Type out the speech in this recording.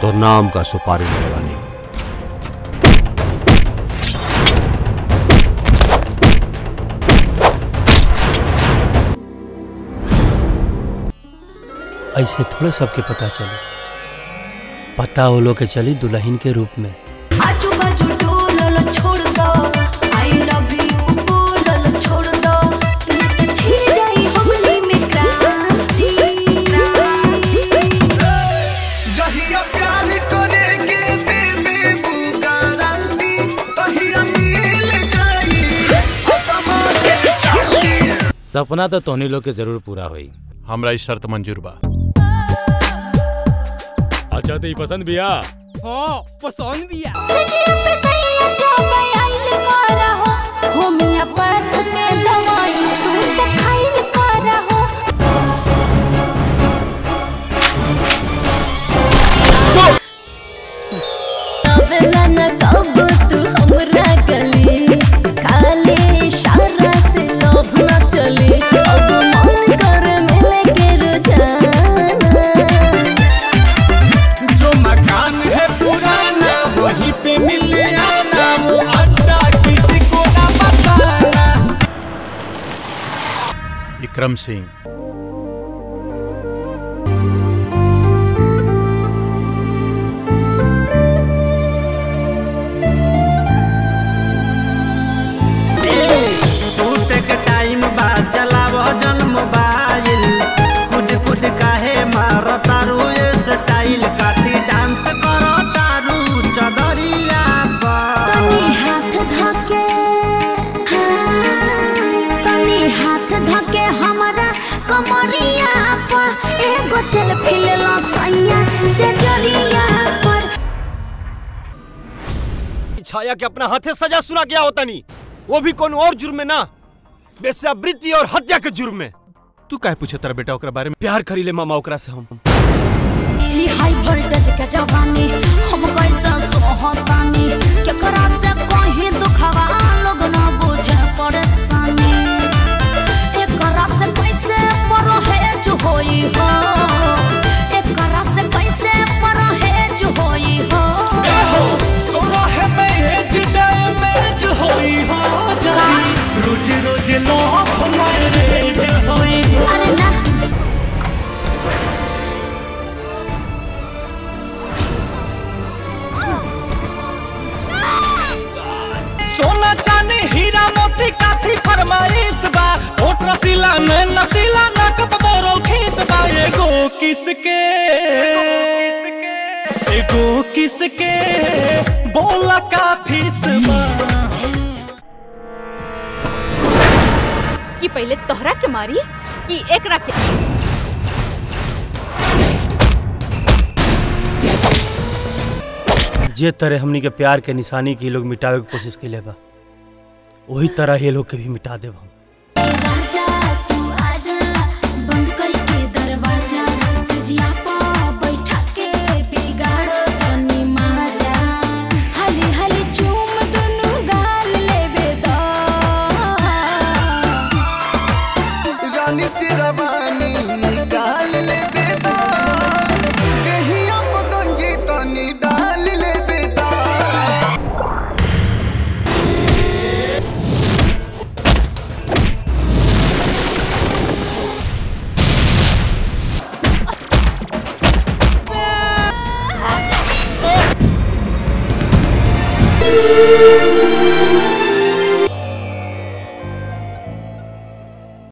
तो नाम का सुपारी लगाने। ऐसे थोड़े सबके पता चले। पता वो लोग के चली दुल्हन के रूप में। सपना तो तोहनी लोग के ज़रूर पूरा हुई। हमरा इस शर्त मंजूर बा। अच्छा तो पसंद भी आ हो। होमियोपैथ के विक्रम सिंह। छाया के अपना हाथे सजा सुना गया होता नहीं। वो भी कौन और जुर्म में ना? बेसावृत्ति और हत्या के जुर्म में। तू काहे पूछे तेरा बेटा ओकरा बारे में? प्यार करी ले मामा ओकरा से हम। हाई वोल्टेज के जवानी फरमाइश बा होठ रसीला में नसीला नकब बोरल खीस बा। एगो किसके? एगो किसके? बोला का फ़ीस बा। कि पहले तोहरा के मारी कि एकरा के? जे तरह हमनी के प्यार के निशानी के लोग मिटावे के कोशिश के बा। वही तरह ये लोग के भी मिटा देव हम you.